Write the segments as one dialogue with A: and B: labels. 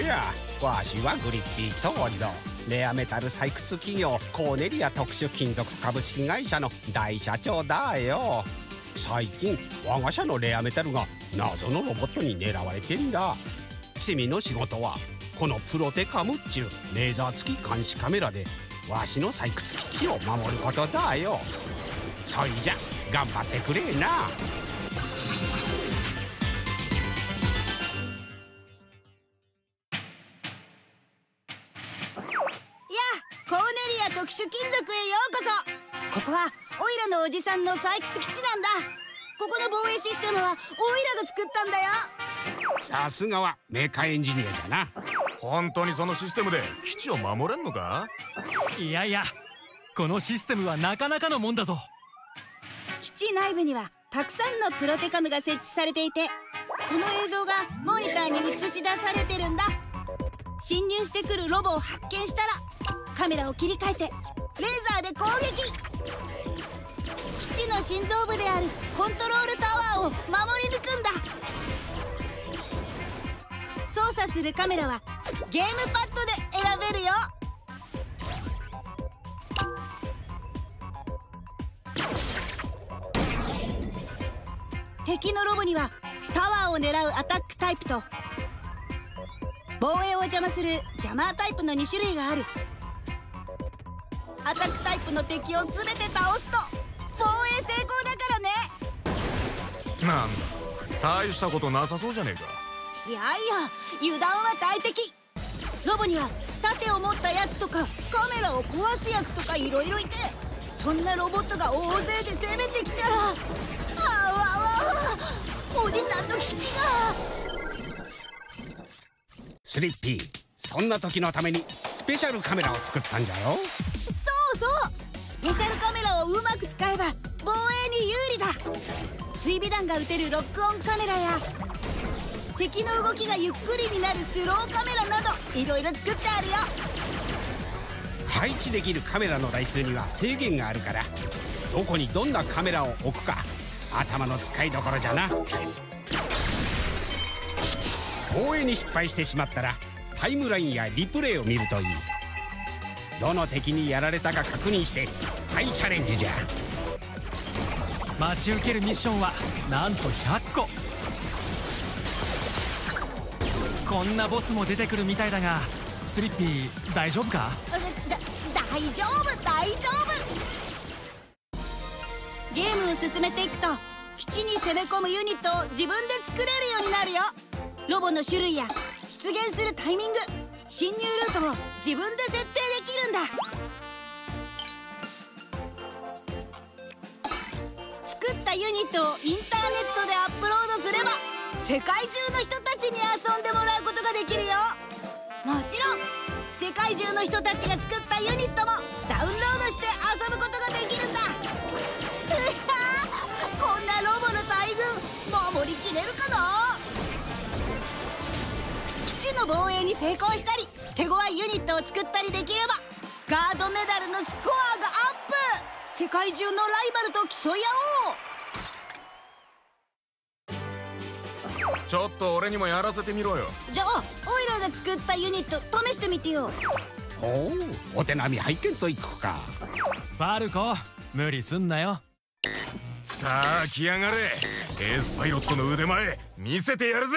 A: いやわしはグリッピーとゾレアメタル採掘企業コーネリア特殊金属株式会社の大社長だよ。最近我が社のレアメタルが謎のロボットに狙われてんだ。君の仕事はこのプロテカムっちゅうレーザー付き監視カメラでわしの採掘基地を守ることだよ。そいじゃ頑張ってくれな。
B: 特殊金属へようこそ。ここはオイラのおじさんの採掘基地なんだ。ここの防衛システムはオイラが作ったんだよ。
A: さすがはメーカーエンジニアじゃな。
C: 本当にそのシステムで基地を守れんのか？
D: いやいやこのシステムはなかなかのもんだぞ。
B: 基地内部にはたくさんのプロテカムが設置されていてその映像がモニターに映し出されてるんだ。侵入してくるロボを発見したらカメラを切り替えてレーザーで攻撃。基地の心臓部であるコントロールタワーを守り抜くんだ。操作するカメラはゲームパッドで選べるよ。敵のロボにはタワーを狙うアタックタイプと防衛を邪魔するジャマータイプの2種類がある。アタックタイプの敵を全て倒すと防衛成功だからね。
C: なんだ。大したことなさそうじゃねえか。
B: いやいや油断は大敵。ロボには盾を持ったやつとかカメラを壊すやつとかいろいろいてそんなロボットが大勢で攻めてきたらあわわおじさんの基地が。
A: スリッピーそんな時のためにスペシャルカメラを作ったんじゃよ
B: ペシャルカメラをうまく使えば防衛に有利だ。追尾弾が撃てるロックオンカメラや敵の動きがゆっくりになるスローカメラなどいろいろ作ってあるよ。
A: 配置できるカメラの台数には制限があるからどこにどんなカメラを置くか頭の使いどころじゃな。防衛に失敗してしまったらタイムラインやリプレイを見るといい。どの敵にやられたか確認して再チャレンジじゃ。
D: 待ち受けるミッションはなんと100個こ。んなボスも出てくるみたいだがスリッピー大丈夫か？
B: だ大丈夫大丈夫。ゲームを進めていくと基地に攻め込むユニットを自分で作れるようになるよ。ロボの種類や出現するタイミング侵入ルートを自分で設定できるんだ。作ったユニットをインターネットでアップロードすれば世界中の人たちに遊んでもらうことができるよ。もちろん世界中の人たちが作ったユニットもダウンロードして遊ぶことができるんだうわこんなロボの大群守りきれるかな？の防衛に成功したり手強いユニットを作ったりできればガードメダルのスコアがアップ。世界中のライバルと競い
C: 合おう。ちょっと俺にもやらせてみろよ。
B: じゃあオイラが作ったユニット試してみてよ。
A: ほうお手並み拝見といくか。
D: ファルコ無理すんなよ。
C: さあ来やがれ。エースパイロットの腕前見せてやるぜ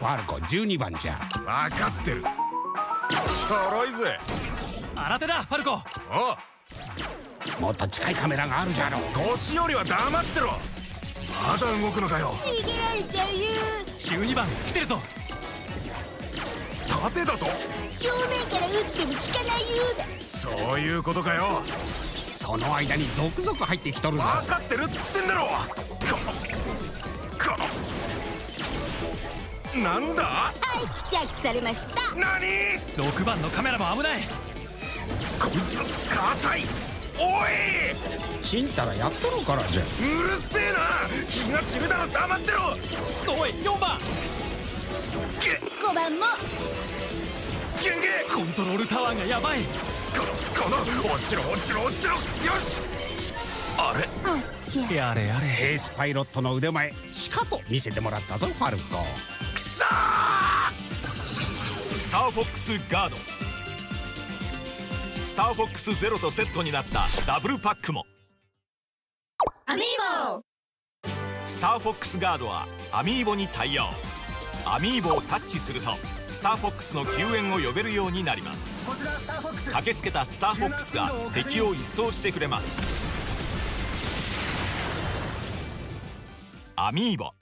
A: ファルコ12番じゃ。
C: 分かってる。ちょろいぜ。
D: 新手だファルコ
C: お
A: もっと近いカメラがあるじゃろ
C: 年寄りは黙ってろ。まだ動くのかよ。
B: 逃げられちゃうよ。
D: 12番来てるぞ。
C: 盾だと？
B: 正面から撃っても効かないようだ。
C: そういうことかよ。
A: その間に続々入ってきとるぞ。
C: 分かってるっつってんだろなんだ？
B: はいジャックされました。
C: 何
D: ？6番のカメラも危ない。
C: こいつ硬い。おい！
A: ちんたらやっとるからじゃ。
C: うるせえな！気が散るだろ黙ってろ！
D: おい4番。
C: ゲ
B: 5番も。
C: ゲンゲ
D: コントロールタワーがやばい。
C: このこの落ちろ落ちろ落ちろ！よし！あれ？
B: あっちゃ。
D: やれやれ。
A: エースパイロットの腕前しかと見せてもらったぞファルコ
E: スターフォックスガード。スターフォックスゼロとセットになったダブルパックも。
F: アミーボ
E: スターフォックスガードはアミーボに対応。アミーボをタッチするとスターフォックスの救援を呼べるようになります。駆けつけたスターフォックスが敵を一掃してくれます。アミーボ